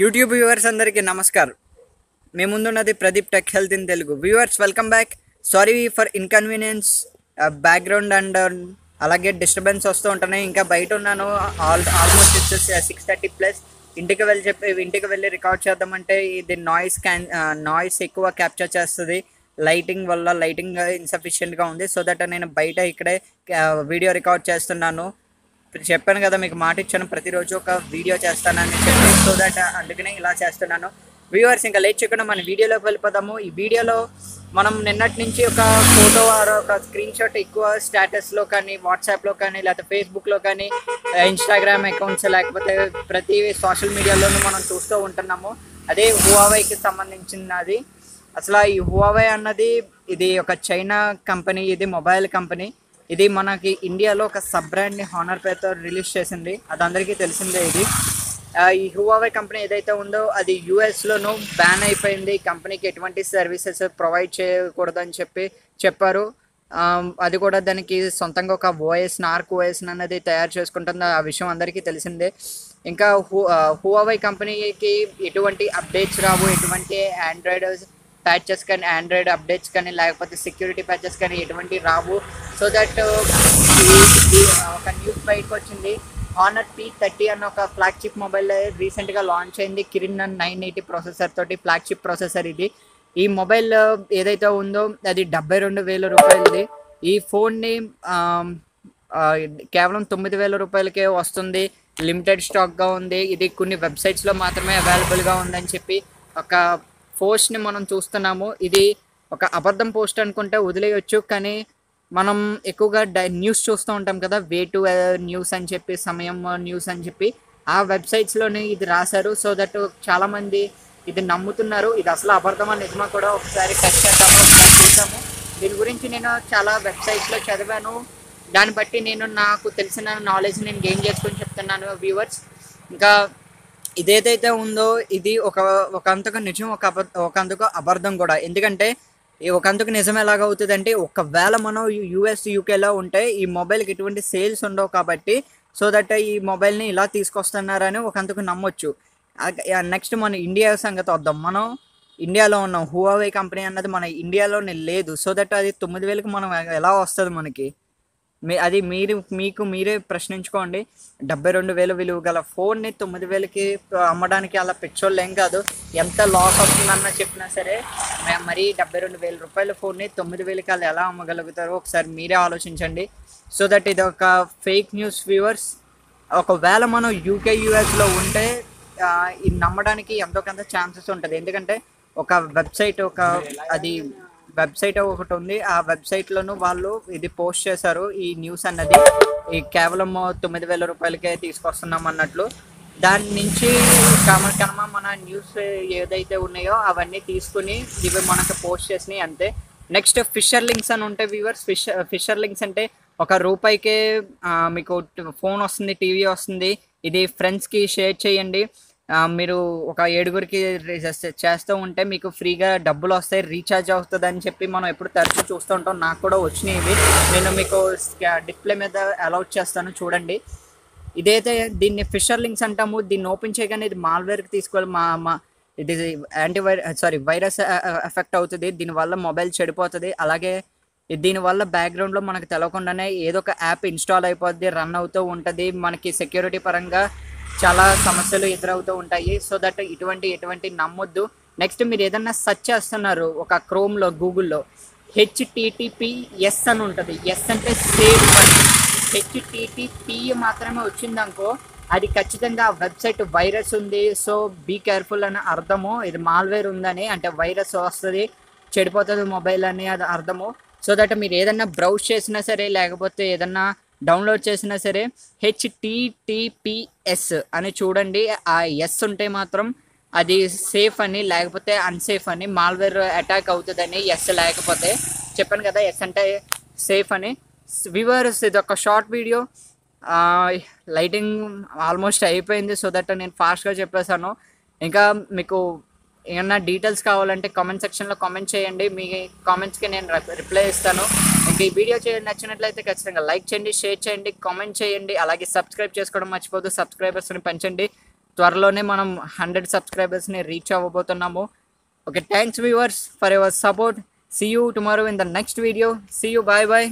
YouTube viewers అందరికీ నమస్కారం. మీ ముందున్నది Pradeep tech health in Telugu. Viewers welcome back. Sorry for inconvenience background and అలాగే డిస్టర్బెన్స్ వస్తూ ఉంటున్నాయి. ఇంకా బయట ఉన్నాను. All almost it's six thirty plus ఇంటికి వెళ్ళి చెప్పి ఇంటికి వెళ్ళి రికార్డ్ చేద్దామంటే ఇది నాయిస్ క్యాన్ నాయిస్ ఎక్కువ క్యాప్చర్ చేస్తుంది. లైటింగ్ వల్ల లైటింగ్ ఇన్సఫిషియెంట్గా ఉంది. సో దట్ నేను బయట ఇక్కడే వీడియో రికార్డ్ చేస్తున్నాను. ఇప్పుడు చెప్పాను కదా మీకు మాట ఇచ్చాను ప్రతిరోజు ఒక వీడియో చేస్తానని చెప్పి సో దట్ అందుకనే ఇలా చేస్తున్నాను. వ్యూవర్స్ ఇంకా లేట్ చేయకుండా మన వీడియోలోకి వెళ్ళిపోదాము. ఈ వీడియోలో మనం నిన్నటి నుంచి ఒక ఫోటో ఆర్ ఒక స్క్రీన్ షాట్ ఎక్కువ స్టేటస్లో కానీ వాట్సాప్లో కానీ లేకపోతే ఫేస్బుక్లో కానీ ఇన్స్టాగ్రామ్ అకౌంట్స్ లేకపోతే ప్రతి సోషల్ మీడియాలోనూ మనం చూస్తూ ఉంటున్నాము. అదే హువావైకి సంబంధించినది. అసలు ఈ హువావై అన్నది ఇది ఒక చైనా కంపెనీ ఇది మొబైల్ కంపెనీ ఇది మనకి ఇండియాలో ఒక సబ్ బ్రాండ్ని హానర్ పేరుతో రిలీజ్ చేసింది. అది అందరికీ తెలిసిందే ఇది. ఈ హువావే కంపెనీ ఏదైతే ఉందో అది యూఎస్లోనూ బ్యాన్ అయిపోయింది. ఈ కంపెనీకి ఎటువంటి సర్వీసెస్ ప్రొవైడ్ చేయకూడదని చెప్పి చెప్పారు. అది కూడా దానికి సొంతంగా ఒక ఓఎస్ నార్క్ ఓఎస్ అన్నది తయారు చేసుకుంటుంది ఆ విషయం అందరికీ తెలిసిందే. ఇంకా హూ హువావై కంపెనీకి ఎటువంటి అప్డేట్స్ రావు. ఎటువంటి ఆండ్రాయిడ్ ప్యాచెస్ కానీ ఆండ్రాయిడ్ అప్డేట్స్ కానీ లేకపోతే సెక్యూరిటీ ప్యాచెస్ కానీ ఎటువంటి రావు. సో దట్ uh, ఒక న్యూస్ బయటకు వచ్చింది. హానర్ పీ థర్టీ అన్న ఒక ఫ్లాగ్షిప్ మొబైల్ రీసెంట్గా లాంచ్ అయింది. కిరిన్ నైన్ ఎయిటీ ప్రాసెసర్ తోటి ఫ్లాగ్షిప్ ప్రాసెసర్ ఇది. ఈ మొబైల్ uh, ఏదైతే ఉందో అది డెబ్బై రెండు వేల రూపాయలది. ఈ ఫోన్ని కేవలం తొమ్మిది వేల రూపాయలకే వస్తుంది. లిమిటెడ్ స్టాక్గా ఉంది. ఇది కొన్ని వెబ్సైట్స్లో మాత్రమే అవైలబుల్గా ఉందని చెప్పి ఒక పోస్ట్ని మనం చూస్తున్నాము. ఇది ఒక అబద్ధం పోస్ట్ అనుకుంటే వదిలేయచ్చు. కానీ మనం ఎక్కువగా డై న్యూస్ చూస్తూ ఉంటాం కదా వే టు న్యూస్ అని చెప్పి సమయం న్యూస్ అని చెప్పి ఆ వెబ్సైట్స్లోనే ఇది రాశారు. సో దట్ చాలామంది ఇది నమ్ముతున్నారు. ఇది అసలు అబద్ధమా నిజమా కూడా ఒకసారి టెస్ట్ చేద్దాము ఒకసారి చూద్దాము. దీని గురించి నేను చాలా వెబ్సైట్స్లో చదివాను. దాన్ని బట్టి నేను నాకు తెలిసిన నాలెడ్జ్ నేను గెయిన్ చేసుకొని చెప్తున్నాను వ్యూవర్స్ ఇంకా ఇదేదైతే ఉందో ఇది ఒక ఒకంతకు నిజం ఒక అబద్ధ ఒక అంతకు అబద్ధం కూడా. ఎందుకంటే ఈ ఒక అంతకు నిజం ఎలాగ అవుతుంది అంటే ఒకవేళ మనం యుఎస్ యూకేలో ఉంటే ఈ మొబైల్కి ఎటువంటి సేల్స్ ఉండవు కాబట్టి సో దట్ ఈ మొబైల్ని ఇలా తీసుకొస్తున్నారని ఒక అంతకు నమ్మొచ్చు. నెక్స్ట్ మన ఇండియా సంగతి వద్దాం. మనం ఇండియాలో ఉన్నాం. హువావే కంపెనీ అన్నది మన ఇండియాలోనే లేదు. సో దట్ అది తొమ్మిది వేలకు మనం ఎలా వస్తుంది మనకి? మీ అది మీరు మీకు మీరే ప్రశ్నించుకోండి. డెబ్బై రెండు వేలు విలువ గల ఫోన్ని తొమ్మిది వేలకి అమ్మడానికి అలా పెట్రోల్ ఏం కాదు. ఎంత లాస్ అవుతుందన్న చెప్పినా సరే మేము మరీ డెబ్బై రెండు వేల రూపాయల ఫోన్ని తొమ్మిది వేలకి వాళ్ళు ఎలా అమ్మగలుగుతారో ఒకసారి మీరే ఆలోచించండి. సో దట్ ఇది ఒక ఫేక్ న్యూస్ వ్యూవర్స్ ఒకవేళ మనం యూకే యూఎస్లో ఉంటే ఇది నమ్మడానికి ఎంతో కొంత ఛాన్సెస్ ఉంటుంది. ఎందుకంటే ఒక వెబ్సైట్ ఒక అది వెబ్సైట్ ఒకటి ఉంది. ఆ వెబ్సైట్లోనూ వాళ్ళు ఇది పోస్ట్ చేశారు. ఈ న్యూస్ అన్నది. ఈ కేవలం తొమ్మిది వేల రూపాయలకే తీసుకొస్తున్నాం అన్నట్లు. దాని నుంచి కమ కనమ మన న్యూస్ ఏదైతే ఉన్నాయో అవన్నీ తీసుకుని ఇవి మనకు పోస్ట్ చేసినాయి అంతే. నెక్స్ట్ ఫిషర్ లింక్స్ అని ఉంటాయి వ్యూవర్స్ ఫిషర్ ఫిషర్ లింక్స్ అంటే ఒక రూపాయికే మీకు ఫోన్ వస్తుంది టీవీ వస్తుంది. ఇది ఫ్రెండ్స్కి షేర్ చేయండి. మీరు ఒక ఏడుగురికి చేస్తూ ఉంటే మీకు ఫ్రీగా డబ్బులు వస్తాయి రీఛార్జ్ అవుతుంది అని చెప్పి మనం ఎప్పుడు తరచూ చూస్తూ ఉంటాం. నాకు కూడా వచ్చినాయి నేను మీకు డిస్ప్లే మీద అలౌట్ చేస్తాను చూడండి. ఇదైతే దీన్ని ఫిషర్ లింక్స్ అంటాము. దీన్ని ఓపెన్ చేయగానే ఇది మాల్వేర్కి తీసుకోవాలి. మా మా ఇది యాంటీవైర సారీ వైరస్ ఎఫెక్ట్ అవుతుంది. దీనివల్ల మొబైల్ చెడిపోతుంది. అలాగే దీనివల్ల బ్యాక్గ్రౌండ్లో మనకు తెలియకుండానే ఏదో ఒక యాప్ ఇన్స్టాల్ అయిపోద్ది రన్ అవుతూ ఉంటుంది. మనకి సెక్యూరిటీ పరంగా చాలా సమస్యలు ఎదురవుతూ ఉంటాయి. సో దట్ ఇటువంటి ఎటువంటి నమ్మొద్దు. నెక్స్ట్ మీరు ఏదన్నా సెర్చ్ చేస్తున్నారు ఒక క్రోమ్లో గూగుల్లో హెచ్టిటిపిఎస్ అని ఉంటుంది. ఎస్ అంటే సేవ్ అని హెచ్టిటిపి మాత్రమే వచ్చిందనుకో అది ఖచ్చితంగా వెబ్సైట్ వైరస్ ఉంది. సో బీ కేర్ఫుల్ అని అర్థము. ఇది మాల్వేర్ ఉందని అంటే వైరస్ వస్తుంది చెడిపోతుంది మొబైల్ అని అది అర్థము. సో దట్ మీరు ఏదన్నా బ్రౌజ్ చేసినా సరే లేకపోతే ఏదన్నా డౌన్లోడ్ చేసినా సరే హెచ్టిటిపిఎస్ అని చూడండి. ఆ ఎస్ ఉంటే మాత్రం అది సేఫ్ అని లేకపోతే అన్సేఫ్ అని మాల్వేర్ అటాక్ అవుతుందని ఎస్ లేకపోతే చెప్పాను కదా ఎస్ అంటే సేఫ్ అని. వివర్స్ ఇది ఒక షార్ట్ వీడియో లైటింగ్ ఆల్మోస్ట్ అయిపోయింది సో దట్ నేను ఫాస్ట్గా చెప్పేశాను. ఇంకా మీకు ఏమన్నా డీటెయిల్స్ కావాలంటే కామెంట్ సెక్షన్లో కామెంట్ చేయండి. మీ కామెంట్స్కి నేను రిప్లై ఇస్తాను. ఇంకా ఈ వీడియో చేయండి నచ్చినట్లయితే ఖచ్చితంగా లైక్ చేయండి షేర్ చేయండి కామెంట్ చేయండి. అలాగే సబ్స్క్రైబ్ చేసుకోవడం మర్చిపోదు సబ్స్క్రైబర్స్ని పెంచండి. త్వరలోనే మనం హండ్రెడ్ సబ్స్క్రైబర్స్ని reach అవ్వబోతున్నాము. Okay thanks viewers for your support see you tomorrow in the next video see you bye bye